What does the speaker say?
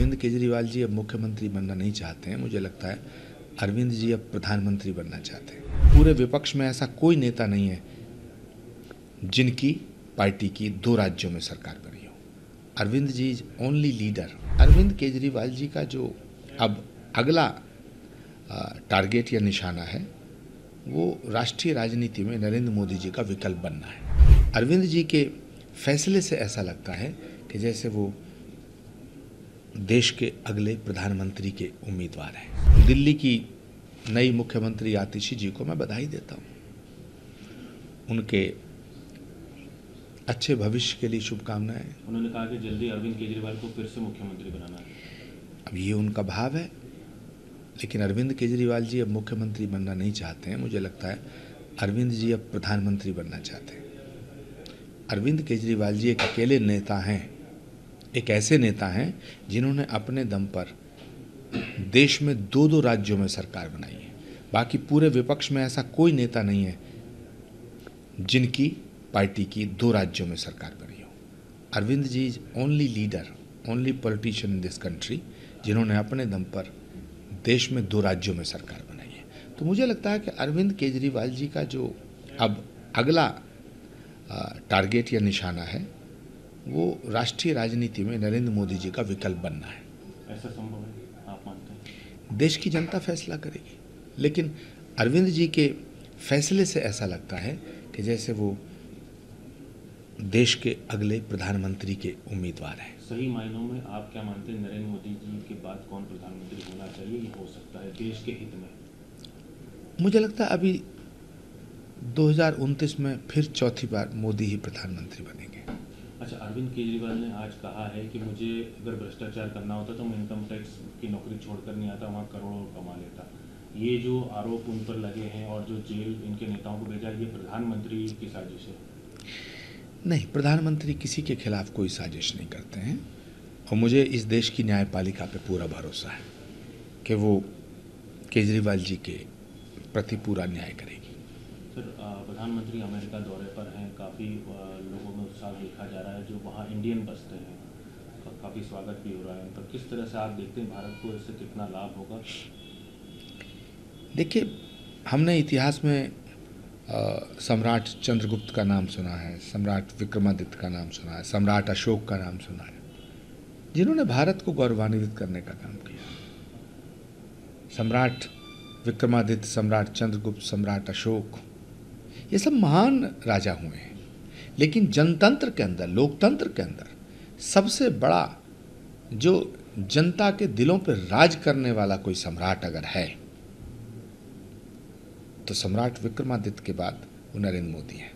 अरविंद केजरीवाल जी अब मुख्यमंत्री बनना नहीं चाहते हैं। मुझे लगता है अरविंद जी अब प्रधानमंत्री बनना चाहते हैं। पूरे विपक्ष में ऐसा कोई नेता नहीं है जिनकी पार्टी की दो राज्यों में सरकार बनी हो। Arvind ji is only leader Arvind Kejriwal ji का जो अब अगला टारगेट या निशाना है, वो राष्ट्रीय राजनीति में नरेंद्र मोदी जी का विकल्प बनना है। अरविंद जी के फैसले से ऐसा लगता है कि जैसे वो देश के अगले प्रधानमंत्री के उम्मीदवार हैं। दिल्ली की नई मुख्यमंत्री आतिशी जी को मैं बधाई देता हूँ। उनके अच्छे भविष्य के लिए शुभकामनाएँ। उन्होंने कहा कि जल्दी अरविंद केजरीवाल को फिर से मुख्यमंत्री बनाना है। अब ये उनका भाव है लेकिन अरविंद केजरीवाल जी अब मुख्यमंत्री बनना नहीं चाहते हैं। मुझे लगता है अरविंद जी अब प्रधानमंत्री बनना चाहते हैं। अरविंद केजरीवाल जी एक अकेले नेता हैं। एक ऐसे नेता हैं जिन्होंने अपने दम पर देश में दो दो राज्यों में सरकार बनाई है। बाकी पूरे विपक्ष में ऐसा कोई नेता नहीं है जिनकी पार्टी की दो राज्यों में सरकार बनी हो। Arvind ji is only leader only politician in this country जिन्होंने अपने दम पर देश में दो राज्यों में सरकार बनाई है। तो मुझे लगता है कि अरविंद केजरीवाल जी का जो अब अगला टारगेट या निशाना है वो राष्ट्रीय राजनीति में नरेंद्र मोदी जी का विकल्प बनना है। ऐसा संभव है? आप मानते हैं? देश की जनता फैसला करेगी। लेकिन अरविंद जी के फैसले से ऐसा लगता है कि जैसे वो देश के अगले प्रधानमंत्री के उम्मीदवार हैं। सही मायनों में आप क्या मानते हैं नरेंद्र मोदी जी के बाद कौन प्रधानमंत्री होना चाहिए? ये हो सकता है देश के हित में। मुझे लगता है अभी 2029 में फिर चौथी बार मोदी ही प्रधानमंत्री बनेंगे। अच्छा अरविंद केजरीवाल ने आज कहा है कि मुझे अगर भ्रष्टाचार करना होता तो मैं इनकम टैक्स की नौकरी छोड़कर नहीं आता, वहाँ करोड़ों कमा लेता। ये जो आरोप उन पर लगे हैं और जो जेल इनके नेताओं को भेजा ये प्रधानमंत्री की साजिश है। नहीं, प्रधानमंत्री किसी के खिलाफ कोई साजिश नहीं करते हैं और मुझे इस देश की न्यायपालिका पे पूरा भरोसा है कि वो केजरीवाल जी के प्रति पूरा न्याय करेगी। सर प्रधानमंत्री अमेरिका दौरे पर हैं। काफ़ी लोगों में उत्साह देखा जा रहा है, जो वहाँ इंडियन बसते हैं। काफ़ी स्वागत भी हो रहा है। उनका किस तरह से आप देखते हैं भारत को, इससे कितना लाभ होगा? देखिए, हमने इतिहास में सम्राट चंद्रगुप्त का नाम सुना है, सम्राट विक्रमादित्य का नाम सुना है, सम्राट अशोक का नाम सुना है, जिन्होंने भारत को गौरवान्वित करने का काम किया। सम्राट विक्रमादित्य, सम्राट चंद्रगुप्त, सम्राट अशोक ये सब महान राजा हुए हैं। लेकिन जनतंत्र के अंदर, लोकतंत्र के अंदर, सबसे बड़ा जो जनता के दिलों पर राज करने वाला कोई सम्राट अगर है तो सम्राट विक्रमादित्य के बाद वो नरेंद्र मोदी हैं।